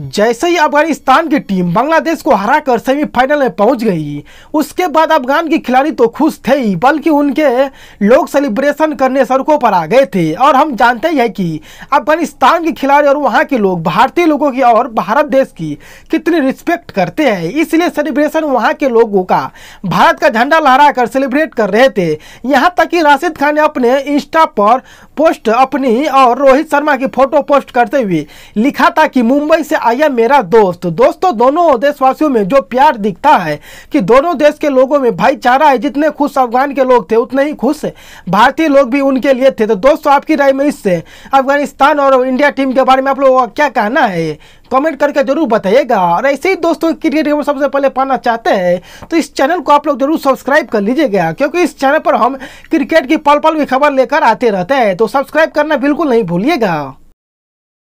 जैसे ही अफ़गानिस्तान की टीम बांग्लादेश को हराकर सेमीफाइनल में पहुँच गई, उसके बाद अफगान के खिलाड़ी तो खुश थे ही, बल्कि उनके लोग सेलिब्रेशन करने सड़कों पर आ गए थे। और हम जानते ही हैं कि अफ़गानिस्तान के खिलाड़ी और वहाँ के लोग, भारतीय लोगों की और भारत देश की कितनी रिस्पेक्ट करते हैं। इसलिए सेलिब्रेशन वहाँ के लोगों का, भारत का झंडा लहरा कर सेलिब्रेट कर रहे थे। यहाँ तक कि राशिद खान ने अपने इंस्टा पर पोस्ट अपनी और रोहित शर्मा की फ़ोटो पोस्ट करते हुए लिखा था कि मुंबई से आया मेरा दोस्त। दोस्तों, दोनों देशवासियों में जो प्यार दिखता है कि दोनों देश के लोगों में भाईचारा है, जितने खुश अफगान के लोग थे, उतने ही खुश भारतीय लोग भी उनके लिए थे। तो दोस्तों, आपकी राय में इससे अफ़गानिस्तान और इंडिया टीम के बारे में आप लोगों का क्या कहना है? कमेंट करके ज़रूर बताइएगा। और ऐसे ही दोस्तों क्रिकेट खबर सबसे पहले पाना चाहते हैं तो इस चैनल को आप लोग ज़रूर सब्सक्राइब कर लीजिएगा, क्योंकि इस चैनल पर हम क्रिकेट की पल पल की खबर लेकर आते रहते हैं। तो सब्सक्राइब करना बिल्कुल नहीं भूलिएगा।